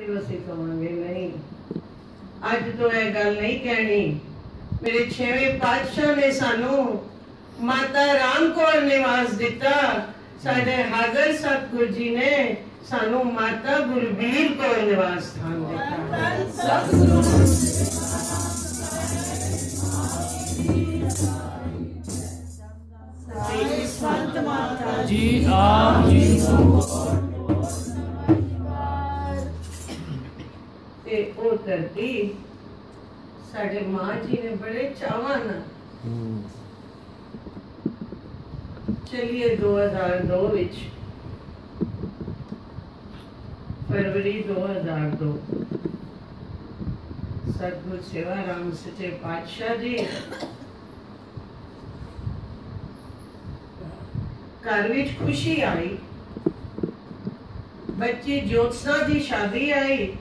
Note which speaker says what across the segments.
Speaker 1: ਦਿਵਸ ਹੀ ਕਵਾਂਗੇ ਨਹੀਂ ਅੱਜ ਤੋਂ ਇਹ ਗੱਲ ਨਹੀਂ ਕਹਿਣੀ ਮੇਰੇ ਛੇਵੇਂ ਪਾਤਸ਼ਾਹ ਨੇ ਸਾਨੂੰ ਮਾਤਾ ਰਾਮ ਕੋਲ ਨਿਵਾਸ ਦਿੱਤਾ ਸਾਡੇ ਹਾਜ਼ਰ ਸਤਿਗੁਰ ਜੀ ਨੇ ਸਾਨੂੰ ਮਾਤਾ ਗੁਰਬੀਰ ਕੋਲ ਨਿਵਾਸ ਸਥਾਨ ਦਿੱਤਾ
Speaker 2: ਸੰਤ ਮਾਤਾ
Speaker 3: ਜੀ ਆਪ ਜੀ ਨੂੰ
Speaker 1: ਤੇ ਉਹ ਧਰਤੀ ਸਾਡੇ ਮਾਂ ਜੀ ਨੇ ਬੜੇ ਚਾਵਾਂ ਨਾਲ ਚਲਿਏ 2002 ਵਿੱਚ ਫਰਵਰੀ 2002 ਸਤਿਗੁਰ ਸੇਵਾ ਰਾਮ ਸੱਚੇ ਪਾਤਸ਼ਾਹ ਜੀ ਘਰ ਵਿੱਚ ਖੁਸ਼ੀ ਆਈ ਬੱਚੀ ਜੋਤਸਨਾ ਦੀ ਸ਼ਾਦੀ ਆਈ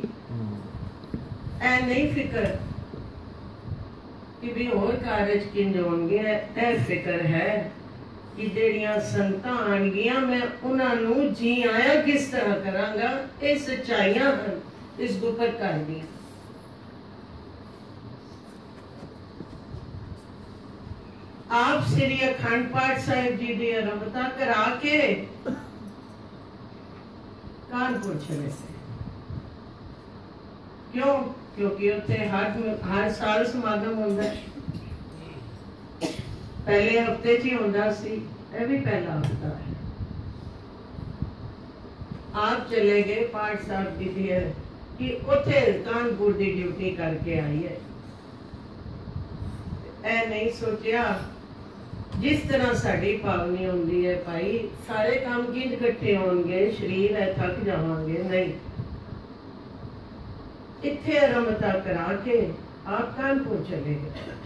Speaker 1: ਐ ਨਹੀਂ ਫਿਕਰ ਕਿ ਵੀ ਹੋਰ ਕਾਰਜ ਕਿੰਜ ਹੋਣਗੇ ਇਹ ਫਿਕਰ ਹੈ ਕਿ ਜਿਹੜੀਆਂ ਸੰਤਾਂ ਆਣਗੀਆਂ ਮੈਂ ਉਹਨਾਂ ਨੂੰ ਜੀ ਆਇਆ ਕਿਸ ਤਰ੍ਹਾਂ ਕਰਾਂਗਾ ਇਹ ਸੱਚਾਈਆਂ ਹਨ ਇਸ ਗੁਪਤ ਘਰ ਦੀਆਂ ਆਪ ਸ੍ਰੀ ਅਖੰਡ ਪਾਠ ਸਾਹਿਬ ਜੀ ਦੀ ਆਰੰਭਤਾ ਕਰਾ ਕੇ ਕਾਨਪੁਰ ਚਲੇ ਸੀ ਕਿਉਂ ਕਿਉਂਕਿ ਉੱਥੇ ਹਰ ਹਰ ਸਾਲ ਸਮਾਗਮ ਹੁੰਦਾ ਹੈ। ਪਹਿਲੇ ਹਫਤੇ 'ਚ ਹੀ ਹੁੰਦਾ ਸੀ ਇਹ ਵੀ ਪਹਿਲਾ ਹਫਤਾ ਹੈ ਆਪ ਚਲੇ ਗਏ ਪਾਠ ਸਾਹਿਬ ਦੀ ਦੀ ਹੈ ਕਿ ਉੱਥੇ ਕਾਨਪੁਰ ਦੀ ਡਿਊਟੀ ਕਰਕੇ ਆਈ ਹੈ ਇਹ ਨਹੀਂ ਸੋਚਿਆ ਜਿਸ ਤਰ੍ਹਾਂ ਸਾਡੀ ਭਾਵਨੀ ਹੁੰਦੀ ਹੈ ਭਾਈ ਸਾਰੇ ਕੰਮ ਕਿੰਜ ਇਕੱਠੇ ਹੋਣਗੇ ਸਰੀਰ ਹੈ ਥੱਕ ਜਾਵਾਂਗੇ ਨਹੀਂ ਇੱਥੇ ਆਰੰਭਤਾ ਕਰਾ ਕੇ ਆਪ ਕਾਨਪੁਰ ਚਲੇ ਗਏ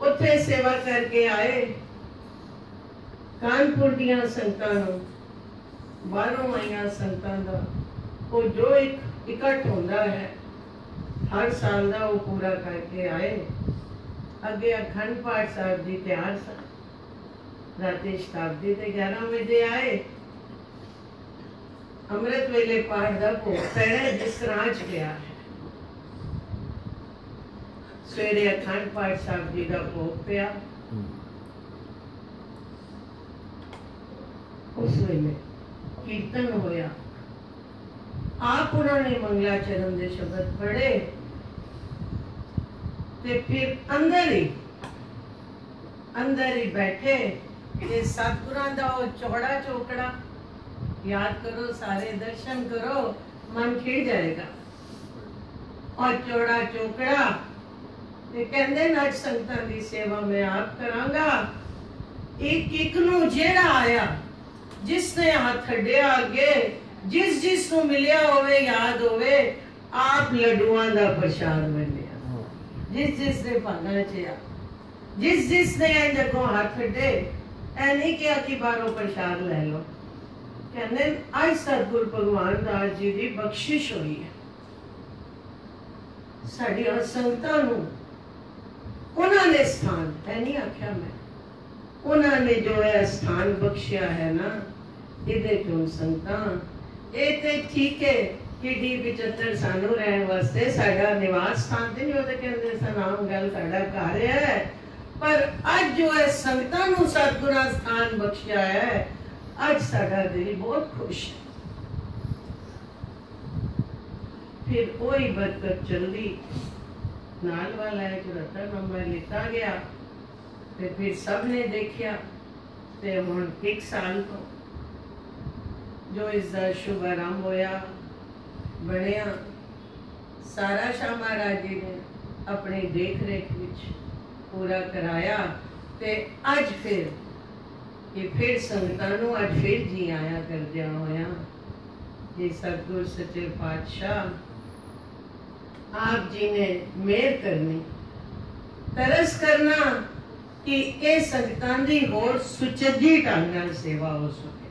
Speaker 1: ਉੱਥੇ ਸੇਵਾ ਕਰਕੇ ਆਏ ਕਾਨਪੁਰ ਦੀਆਂ ਸੰਤਾਂ ਨੂੰ ਬਾਹਰੋਂ ਆਈਆਂ ਸੰਤਾਂ ਦਾ ਉਹ ਜੋ ਇੱਕ ਇਕੱਠ ਹੁੰਦਾ ਹੈ ਹਰ ਸਾਲ ਦਾ ਉਹ ਪੂਰਾ ਕਰਕੇ ਆਏ ਅੱਗੇ ਅਖੰਡ ਪਾਠ ਸਾਹਿਬ ਦੀ ਤਿਆਰ ਸਨ ਰਾਤੇ ਸ਼ਤਾਬਦੀ ਤੇ 11 ਵਜੇ ਆਏ ਅੰਮ੍ਰਿਤ ਵੇਲੇ ਪਾਠ ਦਾ ਭੋਗ ਪੈਣਾ ਜਿਸ ਤਰ੍ਹਾਂ ਚ ਗਿਆ ਹੈ ਸਵੇਰੇ ਅਖੰਡ ਪਾਠ ਸਾਹਿਬ ਜੀ ਦਾ ਭੋਗ ਪਿਆ ਉਸ ਵੇਲੇ ਕੀਰਤਨ ਹੋਇਆ ਆਪ ਉਹਨਾਂ ਨੇ ਮੰਗਲਾ ਚਰਨ ਦੇ ਸ਼ਬਦ ਪੜ੍ਹੇ ਤੇ ਫਿਰ ਅੰਦਰ ਹੀ ਅੰਦਰ ਹੀ ਬੈਠੇ ਤੇ ਸਤਿਗੁਰਾਂ ਦਾ ਉਹ ਚੌੜਾ ਚੋਕੜਾ याद करो सारे दर्शन करो मन खिड़ जाएगा और ਚੌੜਾ ਚੋਕੜਾ ਤੇ ਕਹਿੰਦੇ ਨਾ ਅੱਜ ਸੰਗਤਾਂ ਦੀ ਸੇਵਾ ਮੈਂ ਆਪ ਕਰਾਂਗਾ ਇੱਕ ਇੱਕ ਨੂੰ ਜਿਹੜਾ ਆਇਆ ਜਿਸ ਨੇ ਹੱਥ ਅੱਡਿਆ ਅੱਗੇ ਜਿਸ ਜਿਸ ਨੂੰ ਮਿਲਿਆ ਹੋਵੇ ਯਾਦ ਹੋਵੇ ਆਪ ਲੱਡੂਆਂ ਦਾ ਪ੍ਰਸ਼ਾਦ ਵੰਡਿਆ ਜਿਸ ਜਿਸ ਦੇ ਭਾਗਾਂ ਚ ਆ ਜਿਸ ਜਿਸ ਨੇ ਇਹ ਜਗੋਂ ਹੱਥ ਅੱਡੇ ਐ ਨਹੀਂ ਕਿਹਾ ਕਿ ਬਾਹਰੋਂ ਪ੍ਰਸ਼ਾਦ ਲੈ ਲਓ ਕਹਿੰਦੇ ਅੱਜ ਸਤਿਗੁਰ ਭਗਵਾਨ ਦਾਸ ਜੀ ਦੀ ਬਖਸ਼ਿਸ਼ ਹੋਈ ਹੈ। ਸਾਡੀਆਂ ਸੰਗਤਾਂ ਨੂੰ ਉਹਨਾਂ ਨੇ ਸਥਾਨ ਹੈ ਨਹੀਂ ਆਖਿਆ ਮੈਂ, ਉਹਨਾਂ ਨੇ ਜੋ ਹੈ ਸਥਾਨ ਬਖਸ਼ਿਆ ਹੈ ਨਾ, ਇਹਦੇ ਤੋਂ ਸੰਗਤਾਂ, ਇਹ ਤੇ ਠੀਕ ਹੈ ਕਿ ਡੀ 75 ਸਾਨੂੰ ਰਹਿਣ ਵਾਸਤੇ ਸਾਡਾ ਨਿਵਾਸ ਸਥਾਨ ਤੇ ਨਹੀਂ ਉਹਦੇ ਕਹਿੰਦੇ ਸਨਾਮ ਗੱਲ ਸਾਡਾ ਘਰ ਹੈ। ਪਰ ਅੱਜ ਜੋ ਹੈ ਸੰਗਤਾਂ ਨੂੰ ਸਤਿਗੁਰਾਂ ਸਥਾਨ ਬਖਸ਼ਿਆ ਹੈ ਅੱਜ ਸਾਡਾ ਦਿਲ ਬਹੁਤ ਖੁਸ਼ ਹੈ ਫਿਰ ਉਹੀ ਬਰਕਤ ਚਲਦੀ ਨਾਲ ਵਾਲਾ ਹੈ ਜੋ ਰਤਨ ਨੰਬਰ ਲਿੱਤਾ ਗਿਆ ਤੇ ਫਿਰ ਸਭ ਨੇ ਦੇਖਿਆ ਤੇ ਹੁਣ ਇੱਕ ਸਾਲ ਤੋਂ ਜੋ ਇਸ ਦਾ ਸ਼ੁਭ ਆਰੰਭ ਹੋਇਆ ਬਣਿਆ ਸਾਰਾ ਸ਼ਾਹ ਮਹਾਰਾਜ ਜੀ ਨੇ ਆਪਣੀ ਦੇਖ ਰੇਖ ਵਿੱਚ ਪੂਰਾ ਕਰਾਇਆ ਤੇ ਅੱਜ ਫਿਰ ਕਿ ਫਿਰ ਸੰਗਤਾਂ ਨੂੰ ਅੱਜ ਫਿਰ ਜੀ ਆਇਆ ਕਰਦਿਆਂ ਹੋਇਆ ਜੇ ਸਤਿਗੁਰ ਸੱਚੇ ਪਾਤਸ਼ਾਹ ਆਪ ਜੀ ਨੇ ਮਿਹਰ ਕਰਨੀ ਤਰਸ ਕਰਨਾ ਕਿ ਇਹ ਸੰਗਤਾਂ ਦੀ ਹੋਰ ਸੁਚੱਜੀ ਢੰਗ ਨਾਲ ਸੇਵਾ ਹੋ ਸਕੇ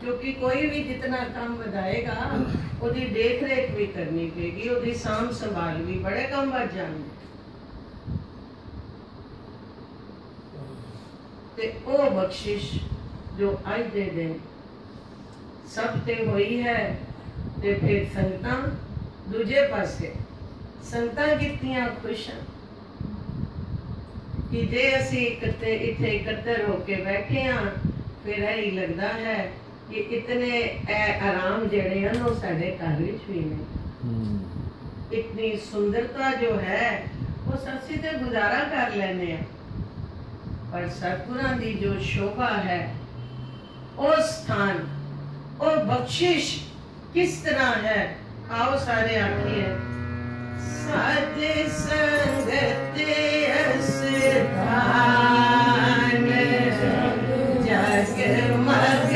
Speaker 1: ਕਿਉਂਕਿ ਕੋਈ ਵੀ ਜਿਤਨਾ ਕੰਮ ਵਧਾਏਗਾ ਉਹਦੀ ਦੇਖ ਰੇਖ ਵੀ ਕਰਨੀ ਪਏਗੀ ਉਹਦੀ ਸਾਂਭ ਸੰਭਾਲ ਵੀ ਬੜੇ ਕੰਮ ਵੱਧ ਜਾਣਗੇ ਤੇ ਉਹ ਬਖਸ਼ਿਸ਼ ਜੋ ਅੱਜ ਦੇ ਦਿਨ ਸਭ ਤੇ ਹੋਈ ਹੈ
Speaker 3: ਤੇ ਫਿਰ ਸੰਗਤਾਂ ਦੂਜੇ ਪਾਸੇ ਸੰਗਤਾਂ ਕਿਤਨੀਆਂ ਖੁਸ਼ ਹਨ। ਕਿ ਜੇ ਅਸੀਂ ਇਕੱਠੇ ਇੱਥੇ ਇਕੱਤਰ ਹੋ ਕੇ ਬੈਠੇ ਹਾਂ ਫਿਰ ਇਹ ਲੱਗਦਾ ਹੈ ਕਿ ਇਤਨੇ ਇਹ ਆਰਾਮ ਜਿਹੜੇ ਹਨ ਉਹ ਸਾਡੇ ਘਰ ਵਿੱਚ ਵੀ ਨੇ।
Speaker 1: ਹੂੰ।
Speaker 3: ਇਤਨੀ ਸੁੰਦਰਤਾ ਜੋ ਹੈ ਉਹ ਸੱਚੀ ਤੇ ਗੁਜ਼ਾਰਾ ਕਰ ਲੈਨੇ ਆ। ਪਰ ਸਤਿਗੁਰਾਂ ਦੀ ਜੋ ਸ਼ੋਭਾ ਹੈ ਉਹ ਸਥਾਨ ਉਹ ਬਖਸ਼ਿਸ਼ ਕਿਸ ਤਰ੍ਹਾਂ ਹੈ ਆਓ ਸਾਰੇ ਆਖੀਏ ਸਾਧ ਸੰਗਤ ਅਸਥਾਨ ਜਗ ਮਗ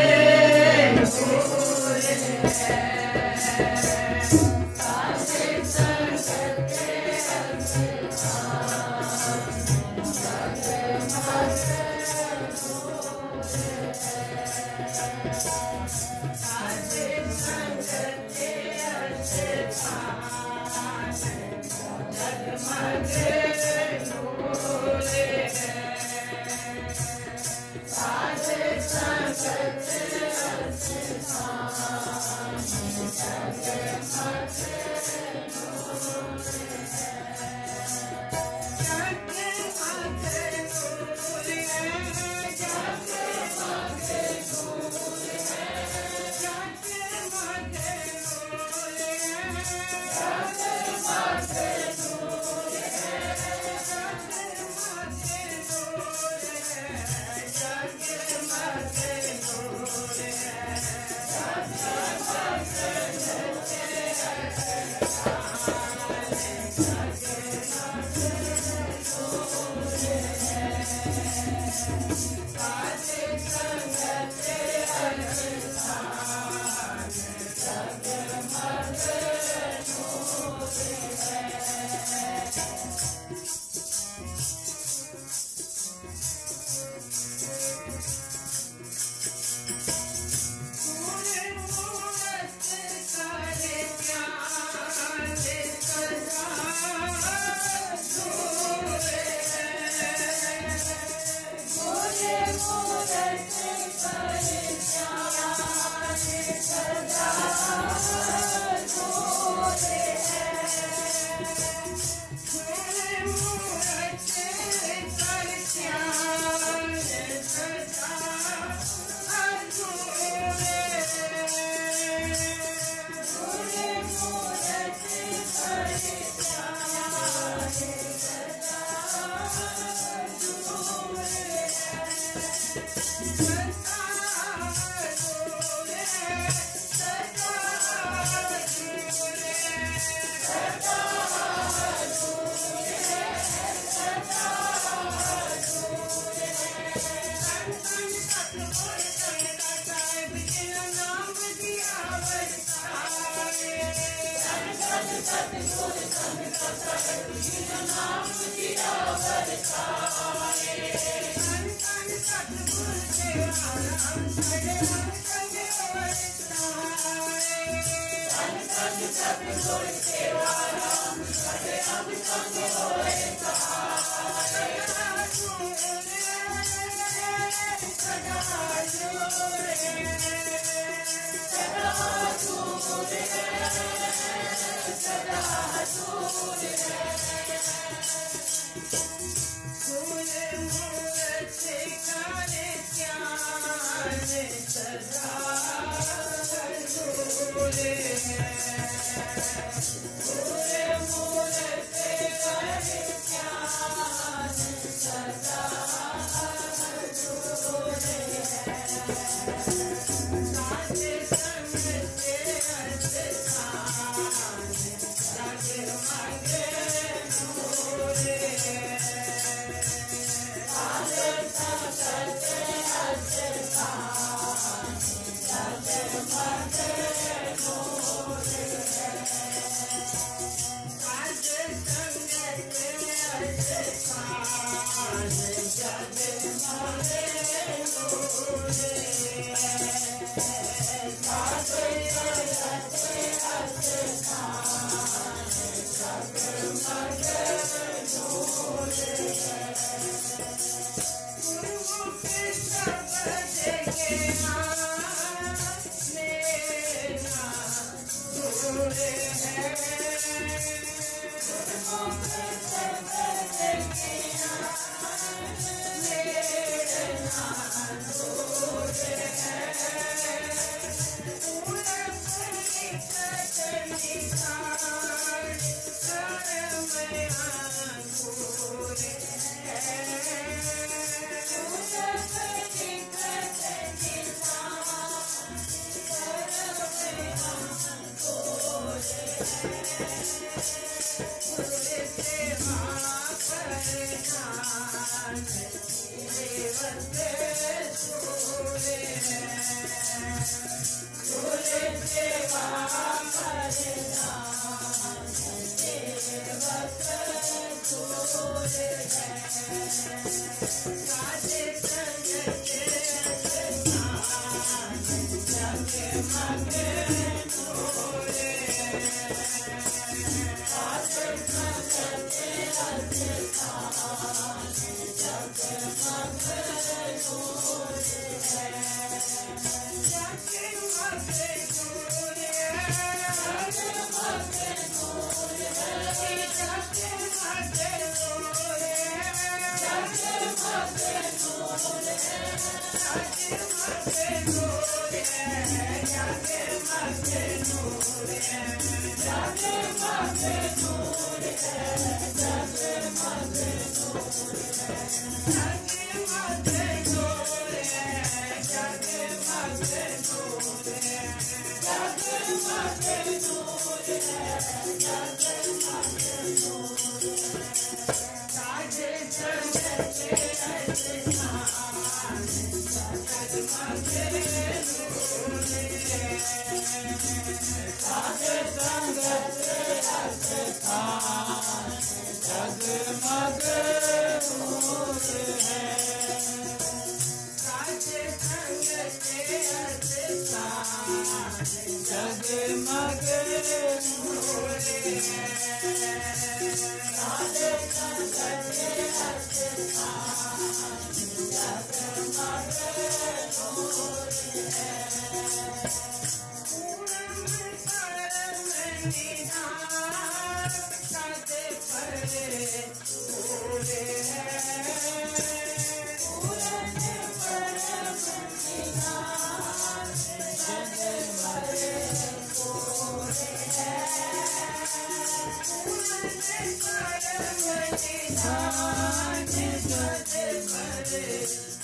Speaker 1: it.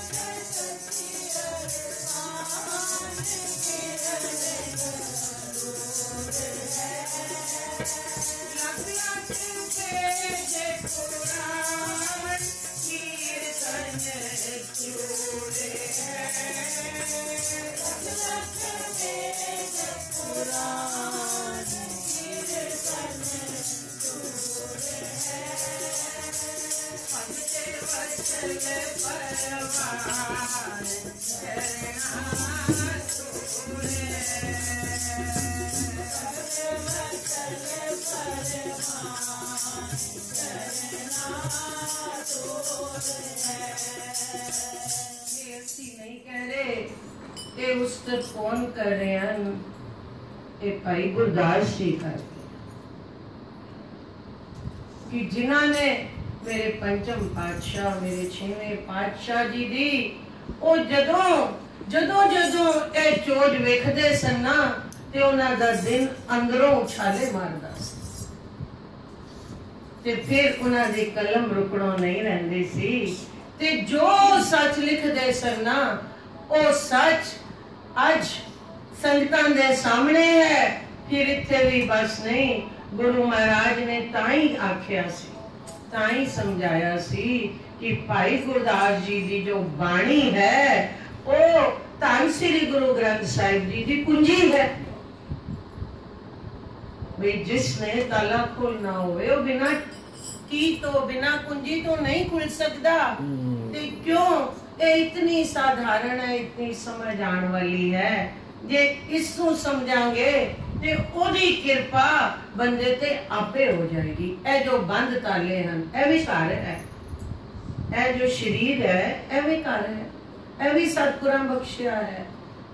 Speaker 1: Thank you. ਇਹ ਭਾਈ ਗੁਰਦਾਸ ਜੀ ਕਰ ਕਿ ਜਿਨ੍ਹਾਂ ਨੇ ਮੇਰੇ ਪੰਚਮ ਪਾਤਸ਼ਾਹ, ਮੇਰੇ ਛੇਵੇਂ ਪਾਤਸ਼ਾਹ ਜੀ ਦੀ, ਉਹ ਜਦੋਂ ਜਦੋਂ ਜਦੋਂ ਇਹ ਚੋਜ ਵੇਖਦੇ ਸਨ ਨਾ, ਤੇ ਉਹਨਾਂ ਦਾ ਦਿਨ ਅੰਦਰੋਂ ਉਛਾਲੇ ਮਾਰਦਾ ਸੀ। ਤੇ ਫਿਰ ਉਹਨਾਂ ਦੀ ਕਲਮ ਰੁਕਣੋਂ ਨਹੀਂ ਰਹਿੰਦੀ ਸੀ। ਤੇ ਜੋ ਸੱਚ ਲਿਖਦੇ ਸਨ ਨਾ, ਉਹ ਸੱਚ ਅੱਜ ਸੰਗਤਾਂ ਦੇ ਸਾਹਮਣੇ ਹੈ ਫਿਰ ਇੱਥੇ ਵੀ ਬਸ ਨਹੀਂ ਗੁਰੂ ਮਹਾਰਾਜ ਨੇ ਤਾਂ ਹੀ ਆਖਿਆ ਸੀ ਤਾਂ ਹੀ ਸਮਝਾਇਆ ਸੀ ਕਿ ਭਾਈ ਗੁਰਦਾਸ ਜੀ ਦੀ ਜੋ ਬਾਣੀ ਹੈ ਉਹ ਧੰਨ ਸ੍ਰੀ ਗੁਰੂ ਗ੍ਰੰਥ ਸਾਹਿਬ ਜੀ ਦੀ ਕੁੰਜੀ ਹੈ ਵੀ ਜਿਸ ਨੇ ਤਾਲਾ ਖੋਲਣਾ ਹੋਵੇ ਉਹ ਬਿਨਾ ਕੀ ਤੋਂ ਬਿਨਾ ਕੁੰਜੀ ਤੋਂ ਨਹੀਂ ਖੁੱਲ ਸਕਦਾ ਤੇ ਕਿਉਂ ਇਹ ਇਤਨੀ ਸਾਧਾਰਨ ਹੈ ਇਤਨੀ ਸਮਝ ਆਉਣ ਵਾਲੀ ਹੈ ਜੇ ਇਸ ਨੂੰ ਸਮਝਾਂਗੇ ਤੇ ਉਹਦੀ ਕਿਰਪਾ ਬੰਦੇ ਤੇ ਆਪੇ ਹੋ ਜਾਏਗੀ ਇਹ ਜੋ ਬੰਦ ਤਾਲੇ ਹਨ ਇਹ ਵੀ ਘਰ ਹੈ ਇਹ ਜੋ ਸ਼ਰੀਰ ਹੈ ਇਹ ਵੀ ਘਰ ਹੈ ਇਹ ਵੀ ਸਤਿਗੁਰਾਂ ਬਖਸ਼ਿਆ ਹੈ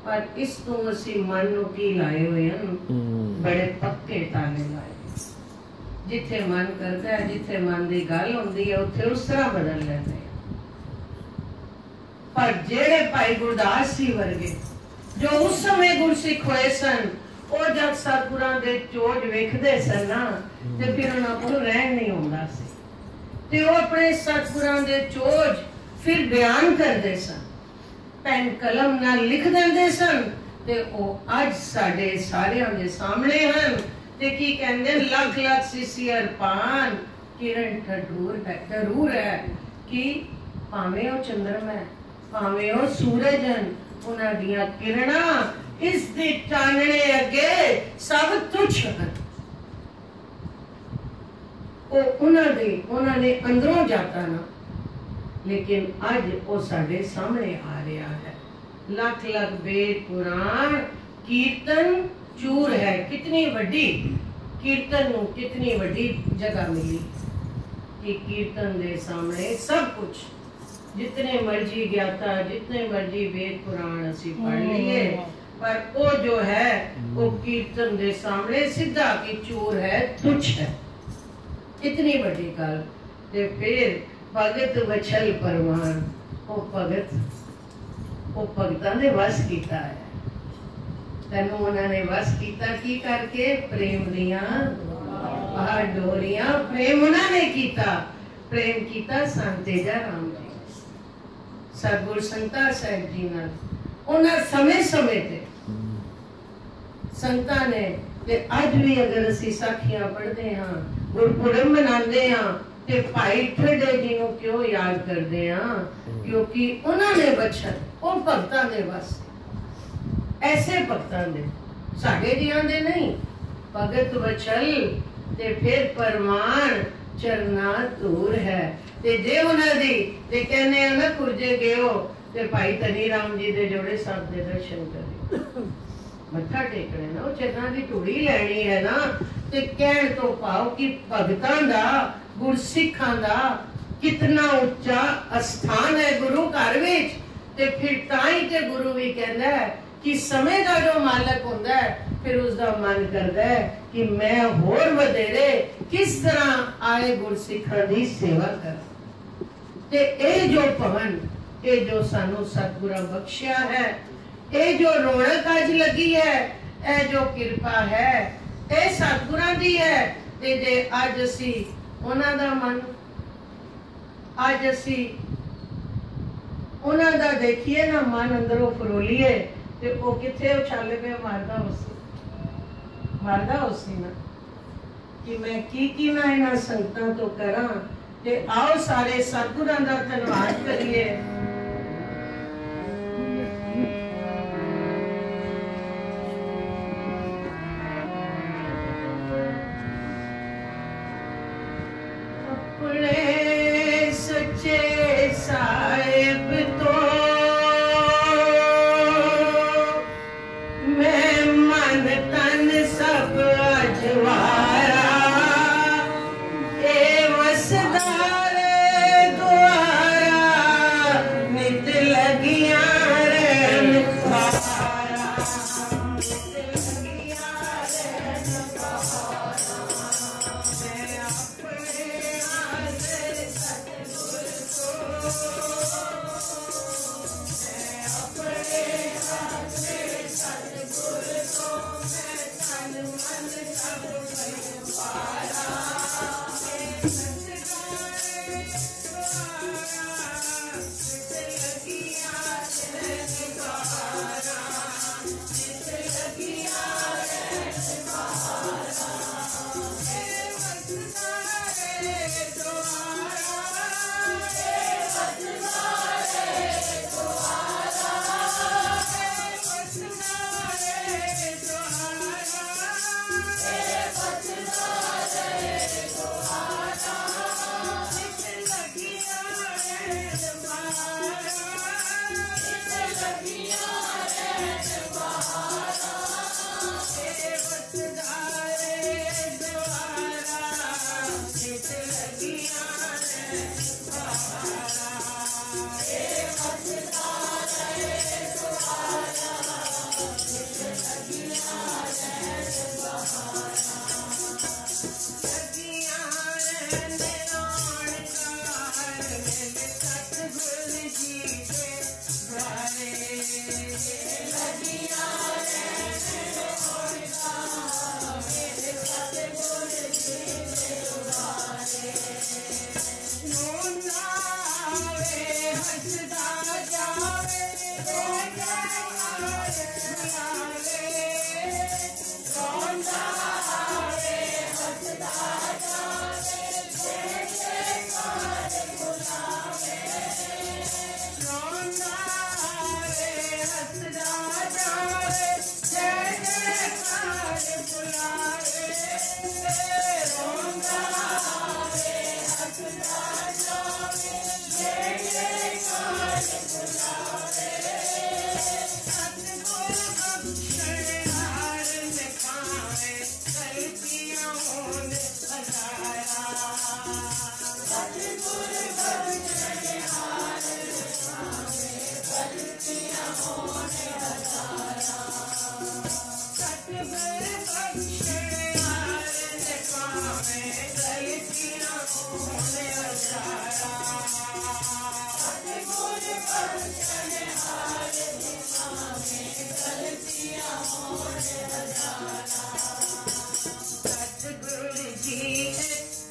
Speaker 1: ਪਰ ਇਸ ਤੋਂ ਅਸੀਂ ਮਨ ਨੂੰ ਕੀ ਲਾਏ ਹੋਏ ਹਨ ਬੜੇ ਪੱਕੇ ਤਾਲੇ ਲਾਏ ਜਿੱਥੇ ਮਨ ਕਰਦਾ ਹੈ ਜਿੱਥੇ ਮਨ ਦੀ ਗੱਲ ਹੁੰਦੀ ਹੈ ਉੱਥੇ ਉਸ ਤਰ੍ਹਾਂ ਬਦਲ ਲੈਂਦੇ ਹਾਂ। ਪਰ ਜਿਹੜੇ ਭਾਈ ਗੁਰਦਾਸ ਜੀ ਵਰਗੇ ਜੋ ਉਸ ਸਮੇਂ ਗੁਰਸਿੱਖ ਹੋਏ ਸਨ ਉਹ ਜਦ ਸਤਿਗੁਰਾਂ ਦੇ ਚੋਜ ਵੇਖਦੇ ਸਨ ਨਾ ਤੇ ਫਿਰ ਉਹਨਾਂ ਕੋਲ ਰਹਿਣ ਨਹੀਂ ਹੁੰਦਾ ਸੀ ਤੇ ਉਹ ਆਪਣੇ ਸਤਿਗੁਰਾਂ ਦੇ ਚੋਜ ਫਿਰ ਬਿਆਨ ਕਰਦੇ ਸਨ ਪੈਨ ਕਲਮ ਨਾਲ ਲਿਖ ਦਿੰਦੇ ਸਨ ਤੇ ਉਹ ਅੱਜ ਸਾਡੇ ਸਾਰਿਆਂ ਦੇ ਸਾਹਮਣੇ ਹਨ ਤੇ ਕੀ ਕਹਿੰਦੇ ਨੇ, ਲੱਖ ਲੱਖ ਸਿਸਿਅਰ ਪਾਨ ਕਿਰਨ ਠਡੂਰ ਹੈ ਜ਼ਰੂਰ ਹੈ ਕਿ ਭਾਵੇਂ ਉਹ ਚੰਦਰਮਾ ਹੈ ਭਾਵੇਂ ਉਹ ਸੂਰਜ ਹਨ ਉਹਨਾਂ ਦੀਆਂ ਕਿਰਨਾਂ ਇਸ ਦੇ ਚਾਨਣੇ ਅੱਗੇ ਸਭ ਤੁੱਛ ਹਨ ਉਹ ਉਹਨਾਂ ਦੇ ਉਹਨਾਂ ਨੇ ਅੰਦਰੋਂ ਜਾਤਾ ਨਾ ਲੇਕਿਨ ਅੱਜ ਉਹ ਸਾਡੇ ਸਾਹਮਣੇ ਆ ਰਿਹਾ ਹੈ ਲੱਖ ਲੱਖ ਵੇਦ ਪੁਰਾਣ ਕੀਰਤਨ ਚੂਰ ਹੈ ਕਿਤਨੀ ਵੱਡੀ ਕੀਰਤਨ ਨੂੰ ਕਿਤਨੀ ਵੱਡੀ ਜਗ੍ਹਾ ਮਿਲੀ ਕਿ ਕੀਰਤਨ ਦੇ ਸਾਹਮਣੇ ਸਭ ਕੁਝ ਜਿਤਨੇ ਮਰਜੀ ਗਿਆਤਾ ਜਿਤਨੇ ਮਰਜੀ ਵੇਦ ਪੁਰਾਣ ਅਸੀਂ ਪੜ੍ਹ ਲਈਏ ਪਰ ਉਹ ਜੋ ਹੈ ਉਹ ਕੀਰਤਨ ਦੇ ਸਾਹਮਣੇ ਸਿੱਧਾ ਕਿ ਚੂਰ ਹੈ ਤੁੱਛ ਹੈ ਇਤਨੀ ਵੱਡੀ ਗੱਲ ਤੇ ਫਿਰ ਭਗਤ ਵਛਲ ਪਰਵਾਨ ਉਹ ਭਗਤ ਉਹ ਭਗਤਾਂ ਦੇ ਵਸ ਕੀਤਾ ਹੈ ਤੈਨੂੰ ਉਹਨਾਂ ਨੇ ਵਸ ਕੀਤਾ ਕੀ ਕਰਕੇ ਪ੍ਰੇਮ ਦੀਆਂ ਆਹ ਡੋਰੀਆਂ ਪ੍ਰੇਮ ਉਹਨਾਂ ਨੇ ਕੀਤਾ ਪ੍ਰੇਮ ਕੀਤਾ ਸੰਤੇਜਾ ਰਾਮ ਜੀ ਸਤਿਗੁਰ ਸੰਤਾ ਸਾਹਿਬ ਜੀ ਨਾਲ। ਉਹਨਾਂ ਸਮੇਂ ਸਮੇਂ ਤੇ ਸੰਤਾਂ ਨੇ ਤੇ ਅੱਜ ਵੀ ਅਗਰ ਅਸੀਂ ਸਾਖੀਆਂ ਪੜ੍ਹਦੇ ਹਾਂ, ਗੁਰਪੁਰਬ ਮਨਾਉਂਦੇ ਹਾਂ ਤੇ ਭਾਈ ਠੇਡੇ ਜੀ ਨੂੰ ਕਿਉਂ ਯਾਦ ਕਰਦੇ ਹਾਂ? ਕਿਉਂਕਿ ਉਹਨਾਂ ਨੇ ਬਚਨ ਉਹ ਭਗਤਾਂ ਦੇ ਵਸ ਐਸੇ ਭਗਤਾਂ ਦੇ ਸਾਡੇ ਜੀਆਂ ਦੇ ਨਹੀਂ, ਭਗਤ ਵਚਲ ਤੇ ਫਿਰ ਪਰਮਾਨ ਚਰਨਾ ਧੂਰ ਹੈ। ਤੇ ਜੇ ਉਹਨਾਂ ਦੀ ਤੇ ਕਹਿੰਦੇ ਆ ਨਾ ਕੁਰਜੇ ਗਿਓ ਤੇ ਭਾਈ ਤਨੀ ਰਾਮ ਜੀ ਦੇ ਜੋੜੇ ਸਭ ਦੇ ਦਰਸ਼ਨ ਕਰੇ। ਮੱਥਾ ਟੇਕਣਾ ਨਾ, ਉਹ ਚਰਨਾਂ ਦੀ ਧੂੜੀ ਲੈਣੀ ਹੈ ਨਾ, ਤੇ ਕਹਿਣ ਤੋਂ ਭਾਵ ਕਿ ਭਗਤਾਂ ਦਾ, ਗੁਰਸਿੱਖਾਂ ਦਾ ਕਿਤਨਾ ਉੱਚਾ ਅਸਥਾਨ ਹੈ ਗੁਰੂ ਘਰ ਵਿੱਚ। ਤੇ ਫਿਰ ਤਾਂ ਹੀ ਤੇ ਗੁਰੂ ਵੀ ਕਹਿੰਦਾ ਕਿ ਸਮੇਂ ਦਾ ਜੋ ਮਾਲਕ ਹੁੰਦਾ ਹੈ, ਫਿਰ ਉਸ ਦਾ ਮਨ ਕਰਦਾ ਹੈ ਕਿ ਮੈਂ ਹੋਰ ਵਧੇਰੇ ਕਿਸ ਤਰ੍ਹਾਂ ਆਏ ਗੁਰਸਿੱਖਾਂ ਦੀ ਸੇਵਾ ਕਰਾਂ। ਤੇ ਇਹ ਜੋ ਭਵਨ, ਇਹ ਜੋ ਸਾਨੂੰ ਸਤਿਗੁਰਾਂ ਬਖਸ਼ਿਆ ਹੈ, ਇਹ ਜੋ ਰੌਣਕ ਅੱਜ ਲੱਗੀ ਹੈ, ਇਹ ਜੋ ਕਿਰਪਾ ਹੈ, ਇਹ ਸਤਿਗੁਰਾਂ ਦੀ ਹੈ, ਤੇ ਜੇ ਅੱਜ ਅਸੀਂ ਉਹਨਾਂ ਦਾ ਮਨ, ਅੱਜ ਅਸੀਂ ਉਹਨਾਂ ਦਾ ਦੇਖੀਏ ਨਾ, ਮਨ ਅੰਦਰੋਂ ਫਰੋਲੀਏ, ਤੇ ਉਹ ਕਿੱਥੇ ਉਛਾਲੇ ਪੇ ਮਾਰਦਾ ਉਸ ਮਾਰਦਾ ਉਸ ਨਾ ਕਿ ਮੈਂ ਕੀ ਕੀ ਨਾ ਇਹਨਾਂ ਸੰਗਤਾਂ ਤੋਂ ਕਰਾਂ ਤੇ ਆਓ ਸਾਰੇ ਸਤਿਗੁਰਾਂ ਦਾ ਧੰਨਵਾਦ ਕਰੀਏ।
Speaker 3: ਜਾਵੇ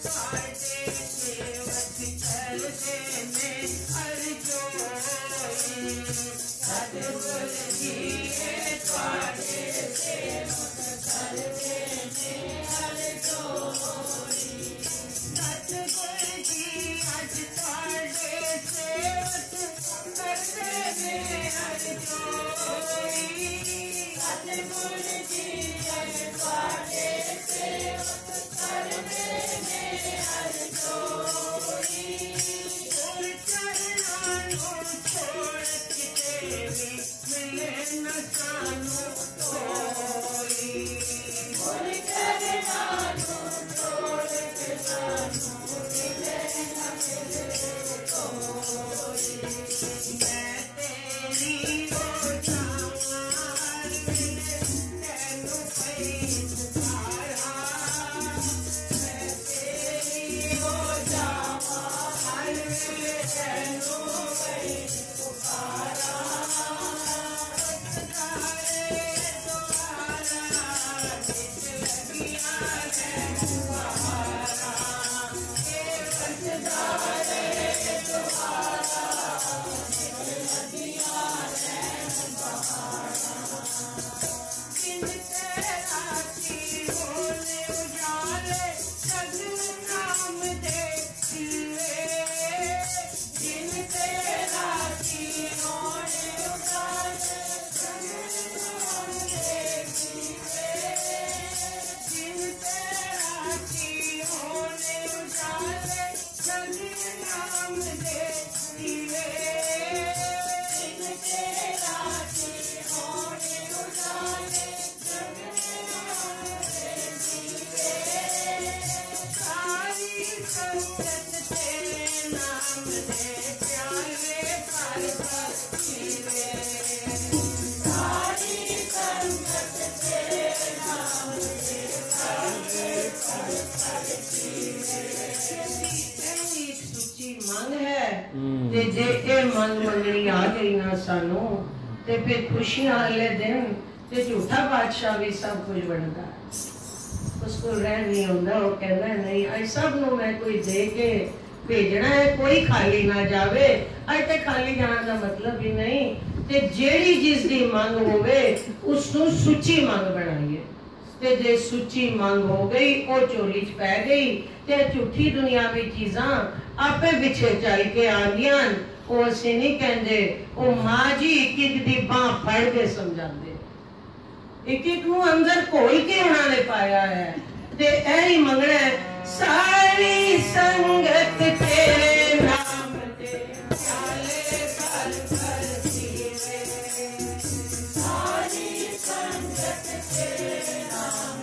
Speaker 3: Bye. ਵੇਲੇ ਸਾਨੂੰ ਤੇ ਫਿਰ ਖੁਸ਼ੀਆਂ ਵਾਲੇ ਦਿਨ ਤੇ ਝੂਠਾ ਬਾਦਸ਼ਾਹ ਵੀ ਸਭ ਕੁਝ ਬਣਦਾ ਹੈ ਉਸ ਕੋਲ ਰਹਿ ਨਹੀਂ ਹੁੰਦਾ ਉਹ ਕਹਿੰਦਾ ਨਹੀਂ ਅੱਜ ਸਭ ਨੂੰ ਮੈਂ ਕੋਈ ਦੇ ਕੇ ਭੇਜਣਾ ਹੈ ਕੋਈ ਖਾਲੀ ਨਾ ਜਾਵੇ ਅੱਜ ਤੇ ਖਾਲੀ ਜਾਣ ਦਾ ਮਤਲਬ ਹੀ ਨਹੀਂ ਤੇ ਜਿਹੜੀ ਜਿਸ ਦੀ ਮੰਗ ਹੋਵੇ ਉਸ ਨੂੰ ਸੁੱਚੀ ਮੰਗ ਬਣਾਈਏ ਤੇ ਜੇ ਸੁੱਚੀ ਮੰਗ ਹੋ ਗਈ ਉਹ ਚੋਰੀ ਚ ਪੈ ਗਈ ਤੇ ਝੂਠੀ ਦੁਨੀਆਵੀ ਚੀਜ਼ਾਂ ਆਪੇ ਪਿੱਛੇ ਚੱਲ ਕੇ ਆਉਂਦੀਆਂ ਹਨ। ਉਹ ਅਸੀਂ ਨਹੀਂ ਕਹਿੰਦੇ ਉਹ ਮਾਂ ਜੀ ਇੱਕ ਇੱਕ ਦੀ ਬਾਹ ਫੜ ਕੇ ਸਮਝਾਉਂਦੇ ਇੱਕ ਇੱਕ ਨੂੰ ਅੰਦਰ ਘੋਲ ਕੇ ਉਹਨਾਂ ਨੇ ਪਾਇਆ ਹੈ ਤੇ ਇਹ ਹੀ ਮੰਗਣਾ ਹੈ ਸਾਰੀ ਸੰਗਤ ਤੇਰੇ ਨਾਮ ਤੇ ਚਾਲੇ ਪਰ ਪਰ ਜੀਵੇ ਸਾਰੀ ਸੰਗਤ ਤੇਰੇ ਨਾਮ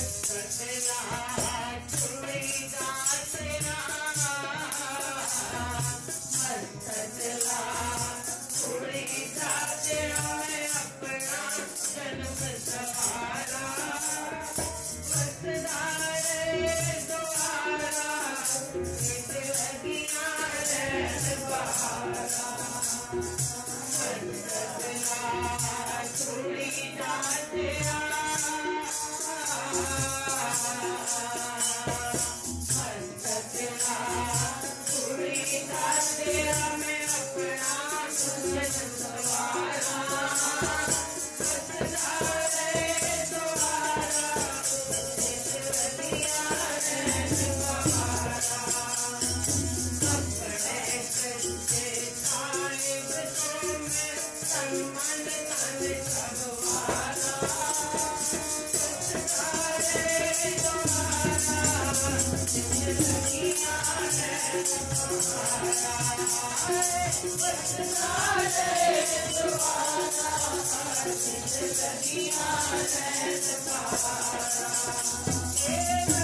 Speaker 1: Yeah.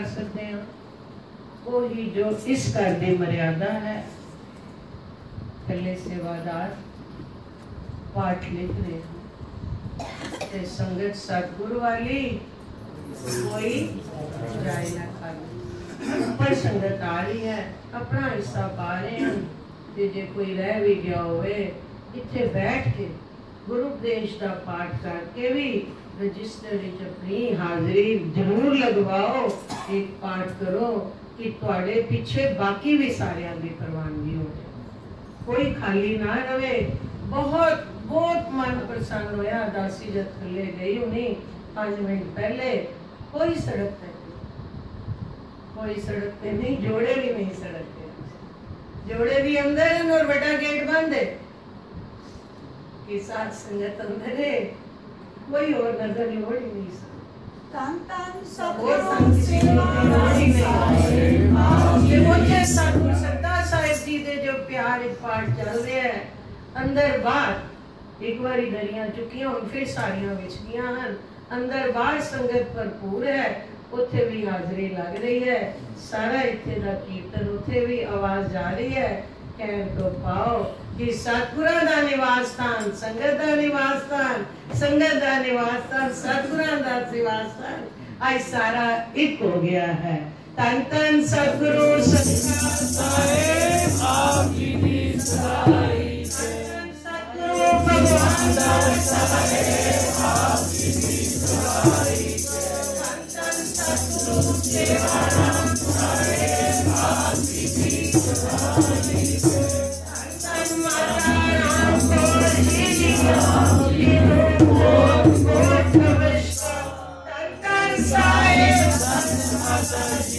Speaker 1: ਕਰ ਸਕਦੇ ਹਾਂ ਉਹੀ ਜੋ ਇਸ ਘਰ ਦੀ ਮਰਿਆਦਾ ਹੈ ਪਹਿਲੇ ਸੇਵਾਦਾਰ ਪਾਠ ਲਿਖ ਰਹੇ ਹਨ ਤੇ ਸੰਗਤ ਸਤਗੁਰ ਵਾਲੀ ਕੋਈ ਰਾਇ ਨਾ ਖਾਵੇ ਪਰ ਸੰਗਤ ਆ ਰਹੀ ਹੈ ਆਪਣਾ ਹਿੱਸਾ ਪਾ ਰਹੇ ਹਨ ਤੇ ਜੇ ਕੋਈ ਰਹਿ ਵੀ ਗਿਆ ਹੋਵੇ ਇੱਥੇ ਬੈਠ ਕੇ ਗੁਰੂ ਉਪਦੇਸ਼ ਦਾ ਪਾਠ ਕਰਕੇ ਵੀ ਰਜਿਸਟਰ ਵਿੱਚ ਆਪਣੀ ਹਾਜ਼ਰੀ ਜ਼ਰੂਰ ਲਗਵਾਓ ਇੱਕ ਪਾਠ ਕਰੋ ਕਿ ਤੁਹਾਡੇ ਪਿੱਛੇ ਬਾਕੀ ਵੀ ਸਾਰਿਆਂ ਦੀ ਪ੍ਰਵਾਨਗੀ ਹੋ ਜਾਏ ਕੋਈ ਖਾਲੀ ਨਾ ਰਵੇ ਬਹੁਤ ਬਹੁਤ ਮਨ ਪ੍ਰਸੰਨ ਹੋਇਆ ਦਾਸੀ ਜਦ ਥੱਲੇ ਗਈ ਹੁਣੀ 5 ਮਿੰਟ ਪਹਿਲੇ ਕੋਈ ਸੜਕ ਤੇ ਕੋਈ ਸੜਕ ਤੇ ਨਹੀਂ ਜੋੜੇ ਵੀ ਨਹੀਂ ਸੜਕ ਤੇ ਜੋੜੇ ਵੀ ਅੰਦਰ ਹਨ और बड़ा गेट बंद है कि साथ संगत अंदर है कोई और नजर लोड़ ही नहीं सकती
Speaker 2: ਤਨ ਤਨ
Speaker 1: और
Speaker 2: ਸਤਿਗੁਰੂ
Speaker 1: संग किसी
Speaker 2: ਸੇਵਾ
Speaker 1: की लोड़ ही नहीं
Speaker 2: ਆਪ
Speaker 1: ये मुझे सतगुरु सरदार साहिब जी ਦੇ ਜੋ ਪਿਆਰ ਇੱਕ ਪਾਠ ਚੱਲ ਰਿਹਾ ਹੈ ਅੰਦਰ ਬਾਹਰ ਇੱਕ ਵਾਰੀ ਦਰੀਆਂ ਚੁੱਕੀਆਂ ਹੁਣ ਫਿਰ ਸਾਰੀਆਂ ਵਿਚ ਗਈਆਂ ਹਨ ਅੰਦਰ ਬਾਹਰ ਸੰਗਤ ਭਰਪੂਰ ਹੈ ਉੱਥੇ ਵੀ ਹਾਜ਼ਰੀ ਲੱਗ ਰਹੀ ਹੈ ਸਾਰਾ ਇੱਥੇ ਦਾ ਕੀਰਤਨ ਉੱਥੇ ਵੀ ਆਵਾਜ਼ ਜਾ ਰਹੀ ਹੈ ਕਹਿਣ ਤੋਂ ਪਾਓ कि सतगुरां का निवास स्थान, संगत का निवास स्थान, संगत का निवास स्थान, सतगुरां का निवास स्थान। आज सारा एक
Speaker 3: हो गया है। तन तन
Speaker 1: सतगुरु सतगुरु भगवान
Speaker 3: Jesus.